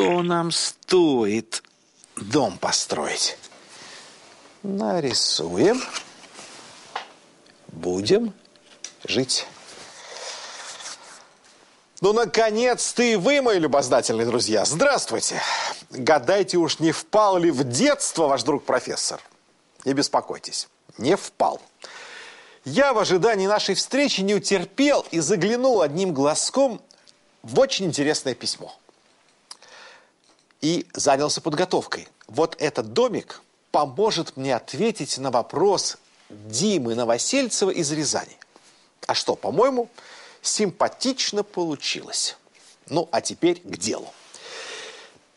что нам стоит дом построить? Нарисуем. Будем жить. Ну, наконец-то и вы, мои любознательные друзья. Здравствуйте. Гадайте уж, не впал ли в детство ваш друг профессор. Не беспокойтесь, не впал. Я в ожидании нашей встречи не утерпел и заглянул одним глазком в очень интересное письмо. И занялся подготовкой. Вот этот домик поможет мне ответить на вопрос Димы Новосельцева из Рязани. А что, по-моему, симпатично получилось. Ну, а теперь к делу.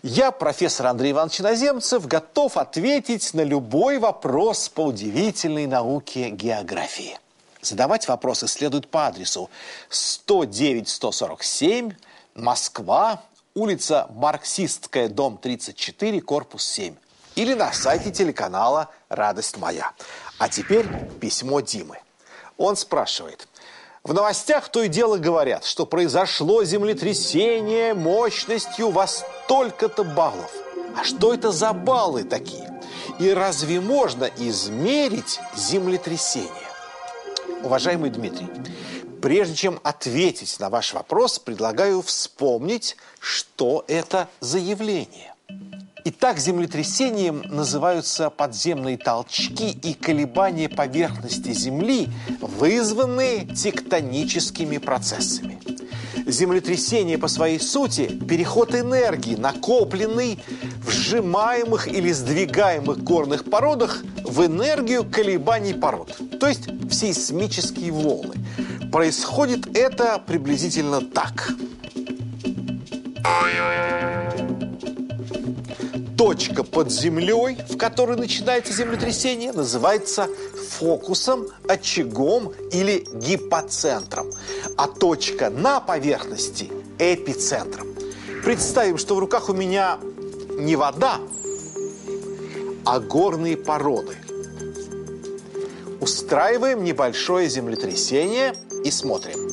Я, профессор Андрей Иванович Иноземцев, готов ответить на любой вопрос по удивительной науке географии. Задавать вопросы следует по адресу 109-147, Москва, улица Марксистская, дом 34, корпус 7. Или на сайте телеканала «Радость моя». А теперь письмо Димы. Он спрашивает – в новостях то и дело говорят, что произошло землетрясение мощностью во столько-то баллов. А что это за баллы такие? И разве можно измерить землетрясение? Уважаемый Дмитрий, прежде чем ответить на ваш вопрос, предлагаю вспомнить, что это за явление. Итак, землетрясением называются подземные толчки и колебания поверхности Земли, вызванные тектоническими процессами. Землетрясение по своей сути – переход энергии, накопленной в сжимаемых или сдвигаемых горных породах в энергию колебаний пород, то есть в сейсмические волны. Происходит это приблизительно так – точка под землей, в которой начинается землетрясение, называется фокусом, очагом или гипоцентром, а точка на поверхности – эпицентром. Представим, что в руках у меня не вода, а горные породы. Устраиваем небольшое землетрясение и смотрим.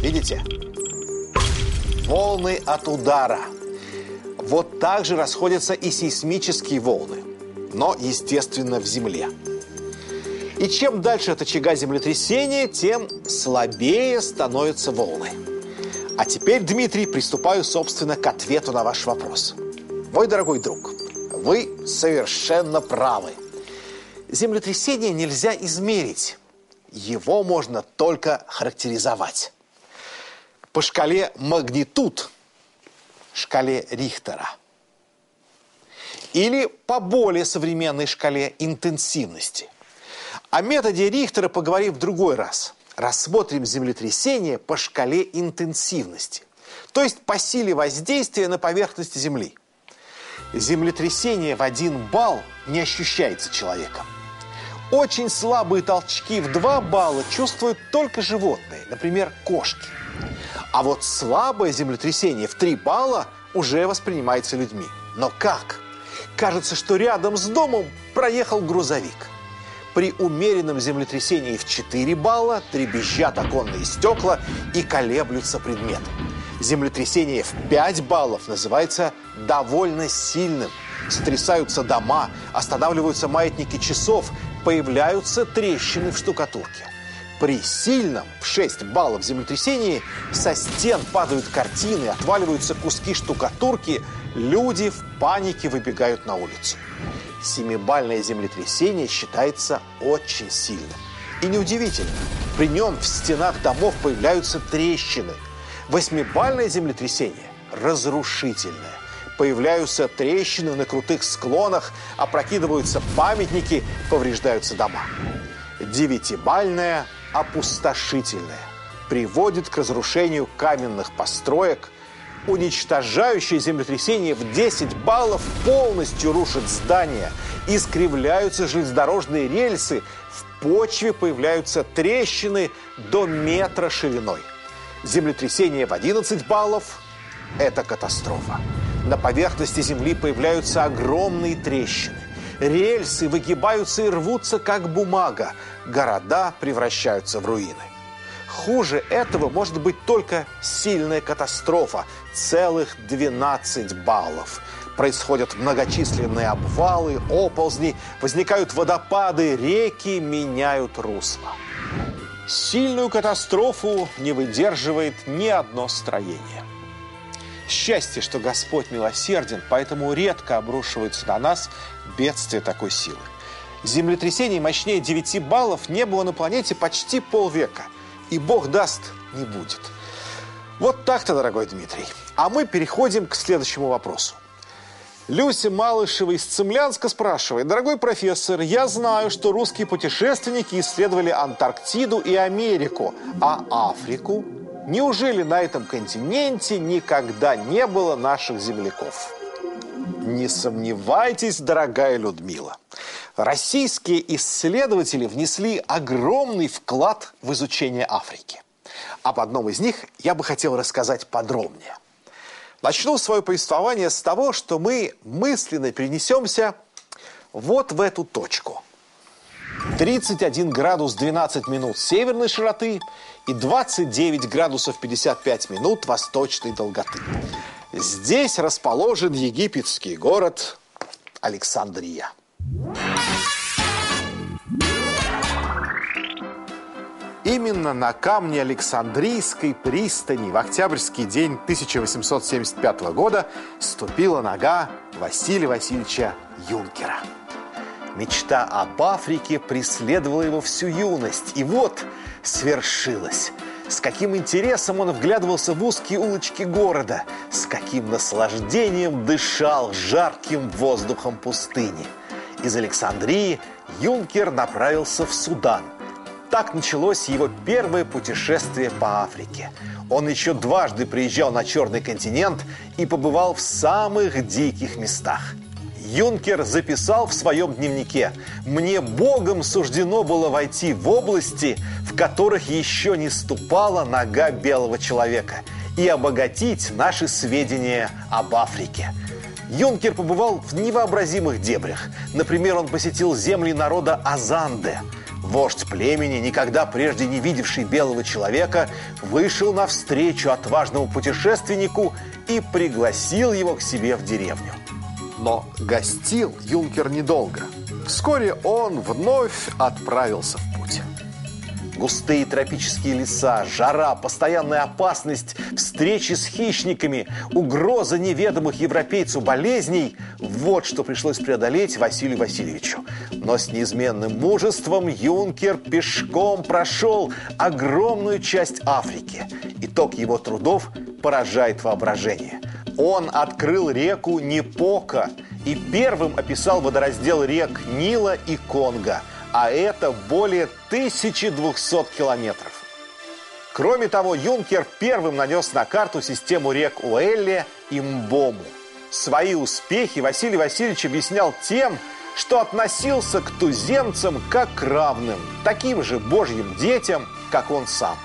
Видите? Волны от удара – вот так же расходятся и сейсмические волны, но, естественно, в Земле. И чем дальше от очага землетрясения, тем слабее становятся волны. А теперь, Дмитрий, приступаю, собственно, к ответу на ваш вопрос. Мой дорогой друг, вы совершенно правы. Землетрясение нельзя измерить. Его можно только характеризовать. По шкале магнитуд – шкале Рихтера. Или по более современной шкале интенсивности. О методе Рихтера поговорим в другой раз. Рассмотрим землетрясение по шкале интенсивности, то есть по силе воздействия на поверхность Земли. Землетрясение в один балл не ощущается человеком. Очень слабые толчки в 2 балла чувствуют только животные, например, кошки – а вот слабое землетрясение в 3 балла уже воспринимается людьми. Но как? Кажется, что рядом с домом проехал грузовик. При умеренном землетрясении в 4 балла требезжат оконные стекла и колеблются предметы. Землетрясение в 5 баллов называется довольно сильным. Стрясаются дома, останавливаются маятники часов, появляются трещины в штукатурке. При сильном в 6 баллов землетрясении со стен падают картины, отваливаются куски штукатурки, люди в панике выбегают на улицу. Семибальное землетрясение считается очень сильным. И неудивительно, при нем в стенах домов появляются трещины. Восьмибальное землетрясение разрушительное. Появляются трещины на крутых склонах, опрокидываются памятники, повреждаются дома. Девятибальное опустошительное, приводит к разрушению каменных построек, уничтожающее землетрясение в 10 баллов полностью рушит здания, искривляются железнодорожные рельсы, в почве появляются трещины до метра шириной. Землетрясение в 11 баллов – это катастрофа. На поверхности Земли появляются огромные трещины. Рельсы выгибаются и рвутся, как бумага. Города превращаются в руины. Хуже этого может быть только сильная катастрофа. Целых 12 баллов. Происходят многочисленные обвалы, оползни, возникают водопады, реки меняют русло. Сильную катастрофу не выдерживает ни одно строение. Счастье, что Господь милосерден, поэтому редко обрушивается на нас бедствие такой силы. Землетрясений мощнее 9 баллов не было на планете почти полвека. И Бог даст, не будет. Вот так-то, дорогой Дмитрий. А мы переходим к следующему вопросу. Люся Малышева из Цемлянска спрашивает. Дорогой профессор, я знаю, что русские путешественники исследовали Антарктиду и Америку, а Африку? Неужели на этом континенте никогда не было наших земляков? Не сомневайтесь, дорогая Людмила. Российские исследователи внесли огромный вклад в изучение Африки. Об одном из них я бы хотел рассказать подробнее. Начну свое повествование с того, что мы мысленно перенесемся вот в эту точку. 31 градус 12 минут северной широты и 29 градусов 55 минут восточной долготы. Здесь расположен египетский город Александрия. Именно на камне Александрийской пристани в октябрьский день 1875 года ступила нога Василия Васильевича Юнкера. Мечта об Африке преследовала его всю юность. И вот свершилось. С каким интересом он вглядывался в узкие улочки города, с каким наслаждением дышал жарким воздухом пустыни. Из Александрии Юнкер направился в Судан – так началось его первое путешествие по Африке. Он еще дважды приезжал на Черный континент и побывал в самых диких местах. Юнкер записал в своем дневнике «Мне Богом суждено было войти в области, в которых еще не ступала нога белого человека, и обогатить наши сведения об Африке». Юнкер побывал в невообразимых дебрях. Например, он посетил земли народа Азанде – Вождь племени, никогда прежде не видевший белого человека, вышел навстречу отважному путешественнику и пригласил его к себе в деревню. Но гостил юнкер недолго. Вскоре он вновь отправился в. Густые тропические леса, жара, постоянная опасность, встречи с хищниками, угроза неведомых европейцу болезней – вот что пришлось преодолеть Василию Васильевичу. Но с неизменным мужеством юнкер пешком прошел огромную часть Африки. Итог его трудов поражает воображение. Он открыл реку Непока и первым описал водораздел рек Нила и Конго – а это более 1200 километров. Кроме того, Юнкер первым нанес на карту систему рек Уэлли и Мбому. Свои успехи Василий Васильевич объяснял тем, что относился к туземцам как равным, таким же божьим детям, как он сам.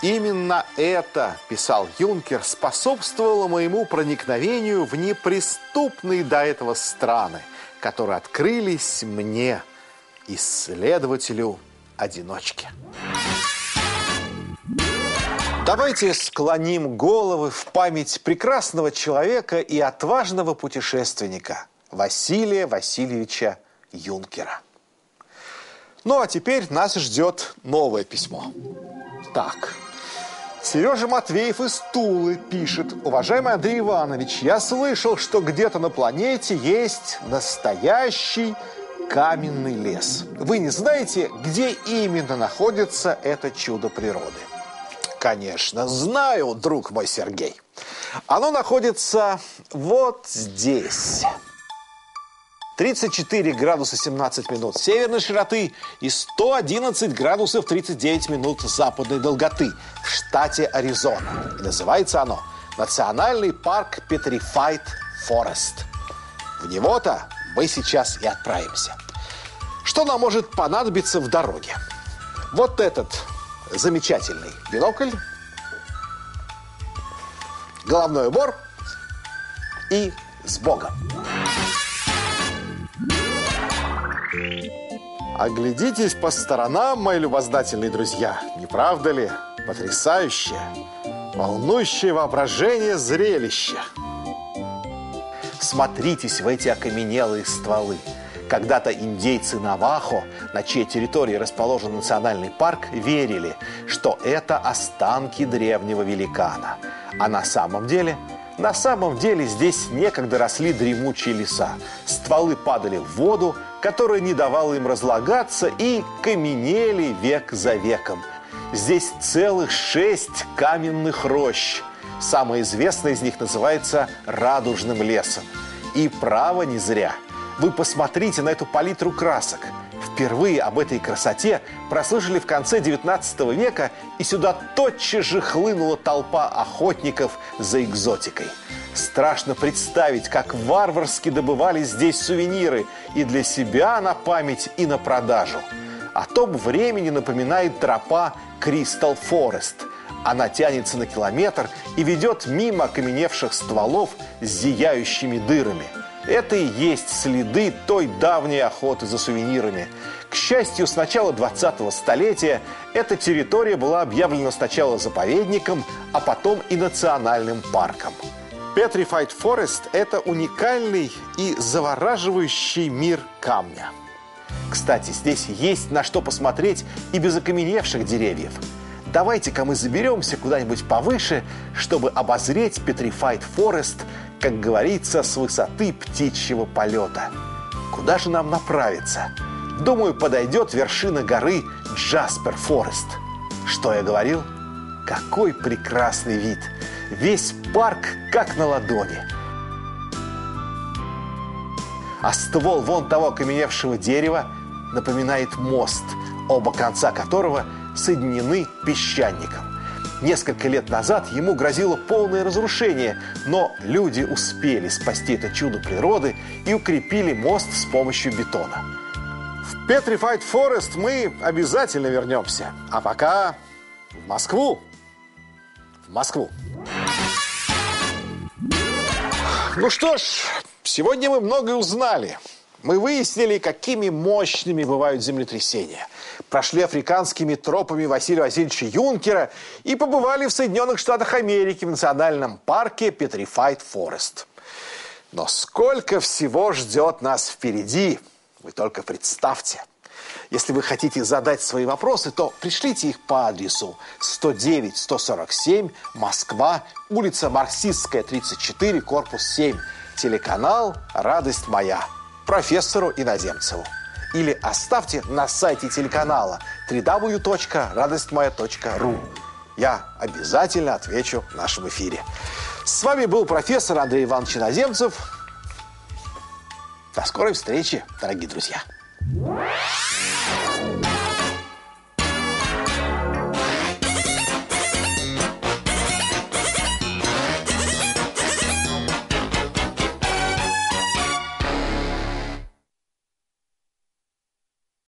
Именно это, писал Юнкер, способствовало моему проникновению в неприступные до этого страны, которые открылись мне – исследователю-одиночке. Давайте склоним головы в память прекрасного человека и отважного путешественника Василия Васильевича Юнкера. Ну а теперь нас ждет новое письмо. Так, Сережа Матвеев из Тулы пишет. Уважаемый Андрей Иванович, я слышал, что где-то на планете есть настоящий каменный лес. Вы не знаете, где именно находится это чудо природы? Конечно, знаю, друг мой Сергей. Оно находится вот здесь. 34 градуса 17 минут северной широты и 111 градусов 39 минут западной долготы в штате Аризона. И называется оно Национальный парк Петрифайт Форест. В него-то мы сейчас и отправимся. Что нам может понадобиться в дороге? Вот этот замечательный бинокль, головной убор и с Богом. Оглядитесь по сторонам, мои любознательные друзья, не правда ли? Потрясающее, волнующее воображение зрелище. Смотритесь в эти окаменелые стволы. Когда-то индейцы Навахо, на чьей территории расположен национальный парк, верили, что это останки древнего великана. А на самом деле – на самом деле здесь некогда росли дремучие леса. Стволы падали в воду, которая не давала им разлагаться, и каменели век за веком. Здесь целых шесть каменных рощ. Самая известная из них называется «Радужным лесом». И право не зря. Вы посмотрите на эту палитру красок – Впервые об этой красоте прослышали в конце 19 века, и сюда тотчас же хлынула толпа охотников за экзотикой. Страшно представить, как варварски добывали здесь сувениры и для себя на память, и на продажу. О том времени напоминает тропа Кристал Форест. Она тянется на километр и ведет мимо окаменевших стволов с зияющими дырами – это и есть следы той давней охоты за сувенирами. К счастью, с начала 20-го столетия эта территория была объявлена сначала заповедником, а потом и национальным парком. Petrified Forest – это уникальный и завораживающий мир камня. Кстати, здесь есть на что посмотреть и без окаменевших деревьев. Давайте-ка мы заберемся куда-нибудь повыше, чтобы обозреть Petrified Forest – как говорится, с высоты птичьего полета. Куда же нам направиться? Думаю, подойдет вершина горы Джаспер Форест. Что я говорил? Какой прекрасный вид! Весь парк как на ладони. А ствол вон того окаменевшего дерева напоминает мост, оба конца которого соединены песчаником. Несколько лет назад ему грозило полное разрушение, но люди успели спасти это чудо природы и укрепили мост с помощью бетона. В Petrified Forest мы обязательно вернемся. А пока в Москву. В Москву. Ну что ж, сегодня мы многое узнали. Мы выяснили, какими мощными бывают землетрясения. Прошли африканскими тропами Василия Васильевича Юнкера и побывали в Соединенных Штатах Америки в национальном парке Petrified Forest. Но сколько всего ждет нас впереди, вы только представьте. Если вы хотите задать свои вопросы, то пришлите их по адресу 109-147, Москва, улица Марксистская, 34, корпус 7, телеканал «Радость моя» профессору Иноземцеву. Или оставьте на сайте телеканала www.радостьмоя.ру. Я обязательно отвечу в нашем эфире. С вами был профессор Андрей Иванович Иноземцев. До скорой встречи, дорогие друзья.